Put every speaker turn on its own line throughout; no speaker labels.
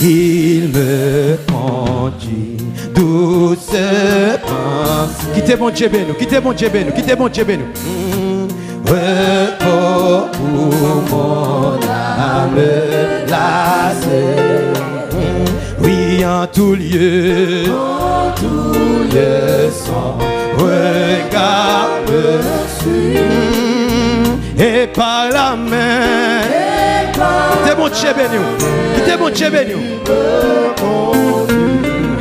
il me conduit doucement. Quittez mon Dieu, nous, quittez mon Dieu, nous, quittez mon Dieu, nous. Repos pour mon âme lassée. Oui, en tout lieu, en tout lieu, son regard me suit. Et par la main, quittez mon Dieu, nous, quittez mon Dieu, nous.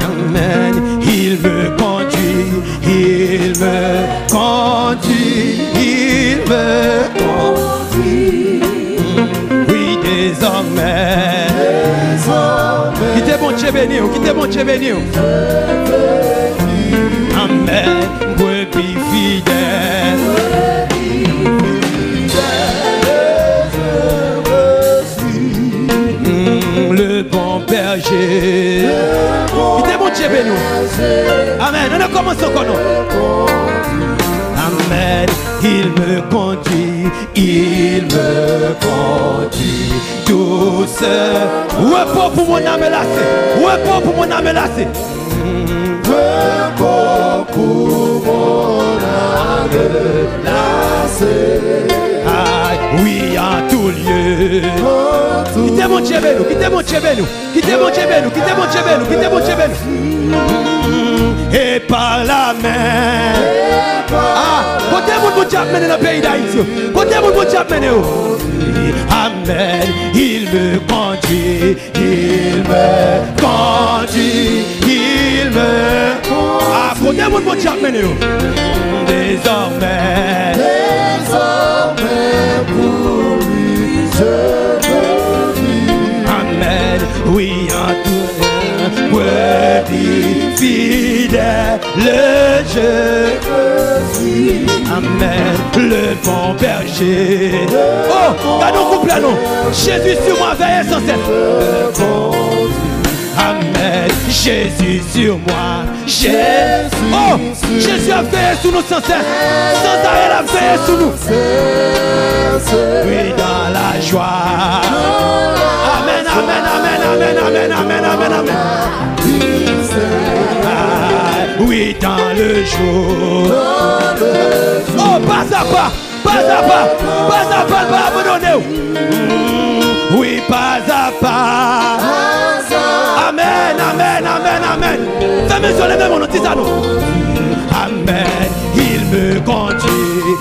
Amen. Il me conduit, il me conduit, il me conduit. Oui, désormais. Quittez mon Dieu béni, quittez mon Dieu béni. Dieu béni. Amen. On commence encore nous. Amen. Il me conduit, il me conduit douce. Repos pour mon âme lassée. Repos pour mon âme lassée. Repos pour mon âme lassée. Oui, en tout lieu. Quittez mon béni, quittez mon béni, quittez mon béni, quittez mon béni, quittez mon béni. Et par la main. Ah, côté mon bon mené dans le pays d'Haïti. Côté mon bon mené. Amen. Il me conduit, il me conduit, il me Ah, côté mon bon mené. Désormais. Désormais Fidèle, le je. Amen, le bon berger. Oh, dans nos couples là, non. Jésus sur moi, veille sans cesse. Amen, Jésus sur moi, Jésus. Oh, Jésus a veillé sur nous sans cesse. Sans arrêt, a veillé sur nous. Oui, dans la joie. Amen, amen, amen, amen, amen, amen, amen. Ah, oui, dans le jour. Oh, pas à pas, pas à pas, pas à pas, pas abandonner. Mm, Oui, pas à pas. Amen, amen, amen, amen. Fais-moi sur les mêmes, on dit. Amen, il me conduit,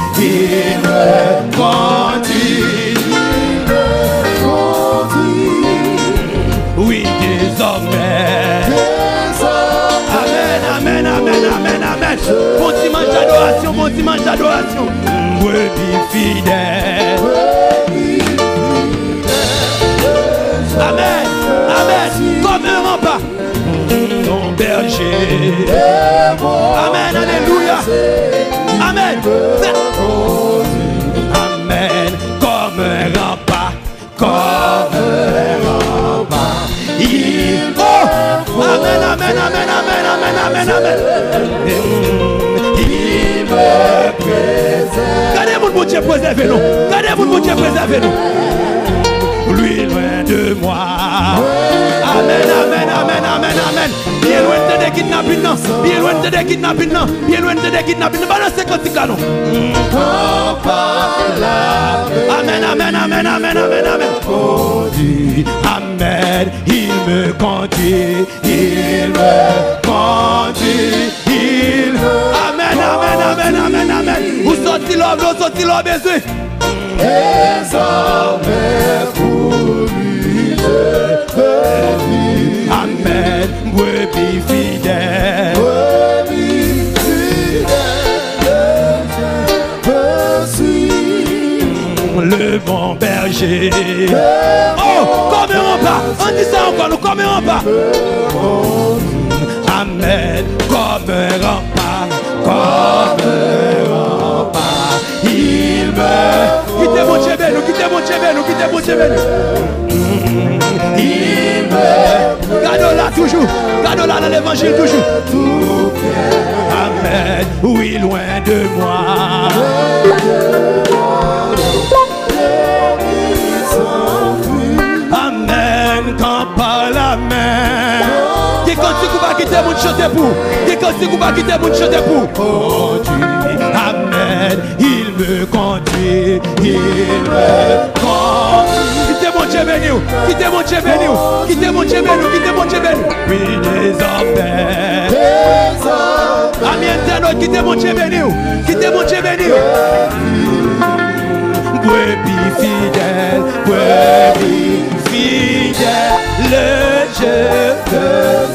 dimanche d'adoration, bon dimanche d'adoration. Brebis fidèle. Amen, amen. Comme un rempart. Ton berger. Amen, alléluia. Amen. Amen. Comme un rempart. Comme un rempart. Il Amen, amen, amen, amen, amen, amen, amen. Me. Gardez mon bon Dieu préservé nous. Gardez mon bon Dieu préservé nous. Lui loin de moi. Amen, amen, amen, amen, amen. Bien loin de des kidnappings, non. Bien loin de des kidnappings, non. Bien loin de des kidnappings. Balancez tu canon. Amen, amen, amen, amen, amen, amen. Amen. Il me conduit, il me conduit, il. Amen, amen, amen, amen, amen. Sortez l'homme, vous sortez l'homme, Jésus. Vis. Amen, brebis fidèle. Brebis Le bon berger. Oh, comme un rempart. On dit ça encore, nous comme un rempart. Amen, comme un Dieu, quittez mon Dieu. Il me. Gardons là toujours. Gardons là dans l'évangile toujours. Amen. Oui, loin de moi. Amen. Quand par la Amen. Qui cantique ou pas quitter mon chanter pour. Qui cantique ou pas quitter mon chanter pour. Conduit. Amen. Il me conduit. Il me. Quittez mon Dieu béni. Quittez mon Dieu béni. Quittez mon Dieu béni. Quittez mon Dieu béni. Oui, désormais. Amis internautes, quittez mon Dieu béni. Quittez mon Dieu béni. Brebis fidèle, brebis fidèle, le Dieu te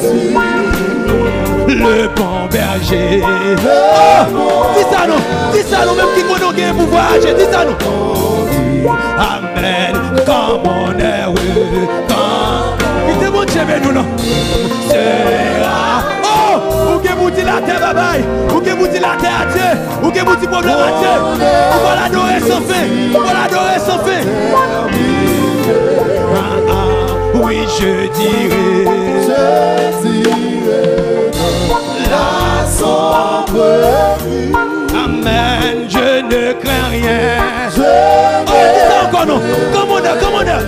suit. le bon berger. Oh, dis ça nous, dis ça nous, même qui connaît gain pouvoir je dis ça nous. Amen, comme on est heureux, quand il te montre chez nous, non. Sera, oh, ou que vous dites la terre, bye bye, ou que vous dites la terre à Dieu, ou que vous dites problème à Dieu, ou va l'adorer sans fin, ou va l'adorer sans fin. Ah, ah. Oui, je dirais.
La sombre
Amen, je ne crains rien.
je
Oh, dis ça encore non. Comme on a, comme on a.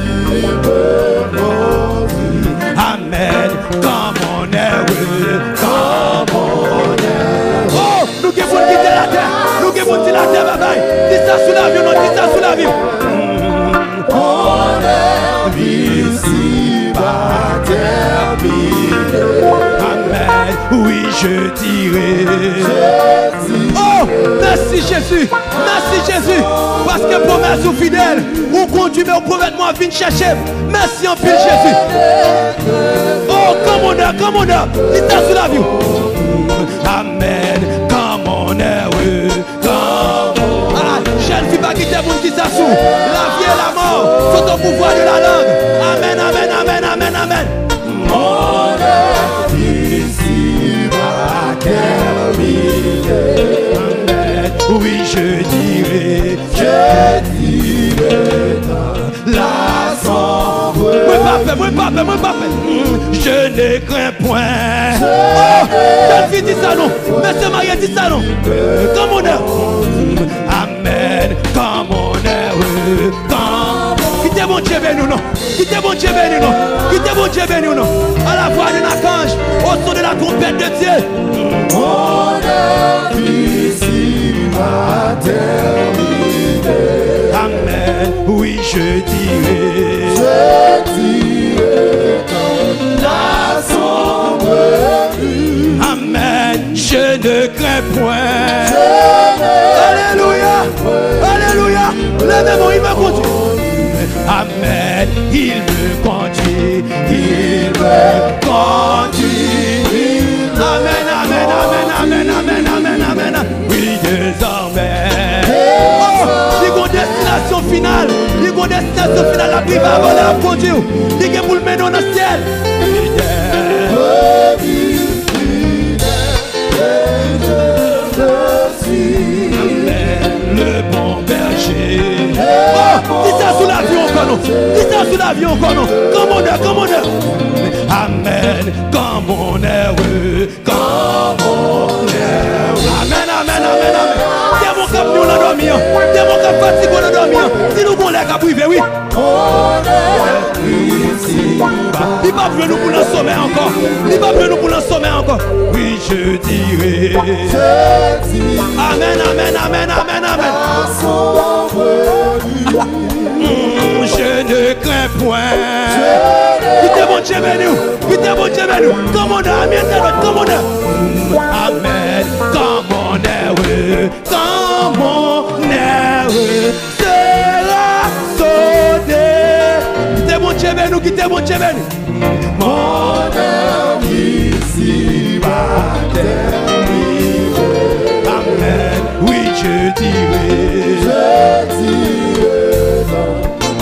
Amen, comme on est heureux, comme on est. Oh, nous qui voulons quitter la terre, nous qui voulons quitter la terre, bye bye. Dis ça sous la vie, non, dis ça sous la vie. Oui, je dirai. Oh, merci Jésus, merci Jésus, parce que promesse ou fidèle, ou conduit, ou promet moi vine chercher. Merci en pile Jésus. Oh, comme on a, comme on a, dis ça sous la vie? Amen, comme on est heureux, comme Ah, jeune fille pas quitter mon qui s'assout. La vie et la mort sont au pouvoir de la langue. Amen, amen, amen. Je dirai,
Je dirai
la
sombre.
Mm, Je ne crains point. Oh, fille dit ça non. Monsieur Marie dit ça non. Comme on est. Amen. Comme on est heureux. Quittez mon Dieu béni non? Quittez mon Dieu béni non? Quittez mon Dieu béni non? À la voix d'un archange. Au son de la trompette de Dieu.
On est ici
Amen. Oui, je dirai.
Je dirai la sombre
Amen. Je ne crains point. Alléluia. Alléluia. Levez-moi, il me conduit. Amen. Il me conduit. Il me finale. Il y a une destination finale. La prière va conduire. Il y a pour le mener dans le ciel. Le bon berger. Oh, dis ça sous l'avion encore non. Dis ça sous l'avion encore non. Comme on est, comme on est. Amen, comme on est heureux, comme on est heureux. Amen, amen, amen, amen. C'est mon cap nous l'en Voulons cap privé, oui. Il va plus nous pour le sommet encore. Il va plus nous pour le sommet encore. Oui, je dirai. Amen, amen, amen, amen, amen. Mm, je ne crains point. Quittez mon Dieu béni. Quittez mon Dieu béni. Comme on a, Mon
ici va terminer.
Amen. Oui, je dirai.
Je dirai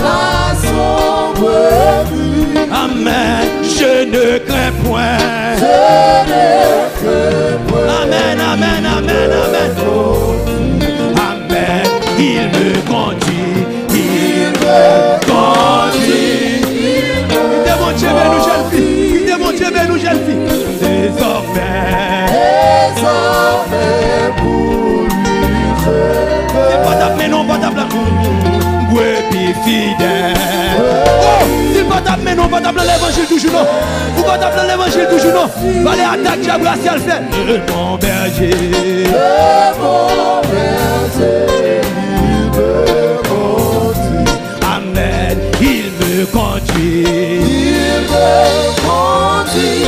la sombre
Amen. Je ne crains point. T'appeler l'évangile toujours non. Vous l'évangile toujours non. Va aller attaquer à Brassial fait. Le bon berger.
Le bon berger, il me conduit.
Amen. Il me conduit.
Il me conduit,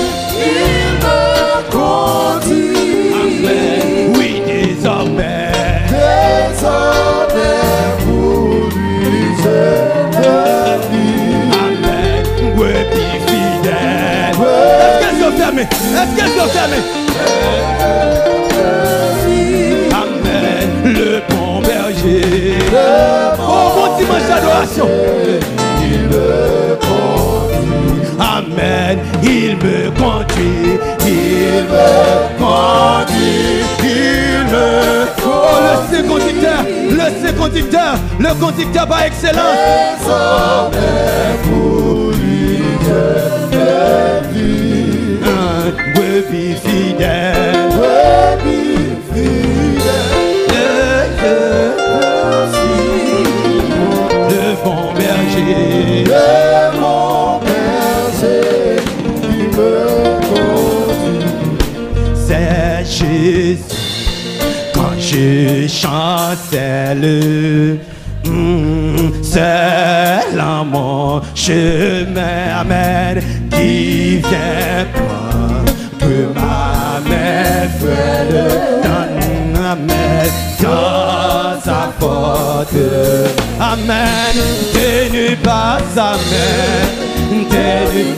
le conducteur par excellence. brebis fidèle.
Brebis fidèle,
Le, bon berger.
le mon berger qui me conduit.
C'est Jésus. Quand je chante, c'est le. C'est là mon chemin, amen, qui vient prendre. Que ma mère fait donne, amen, dans sa porte, amen, tenu par sa main,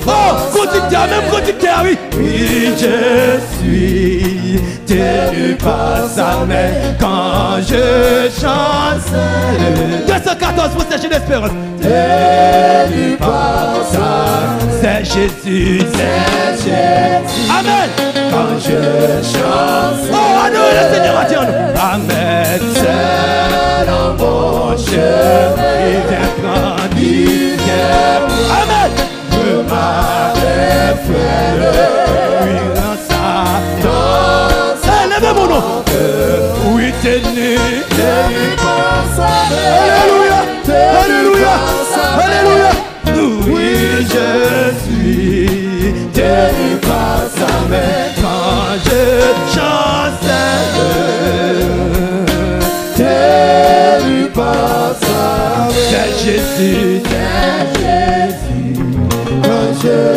Oh, conducteur, même conducteur, oui, oui, je suis tenu par sa main quand je chante. le 214 pour chercher l'espérance. Tenu par sa c'est Jésus, c'est Jésus. Amen. Quand je chante. Oh, à nous, le Seigneur en nous. Amen. C'est Jésus, c'est Jésus.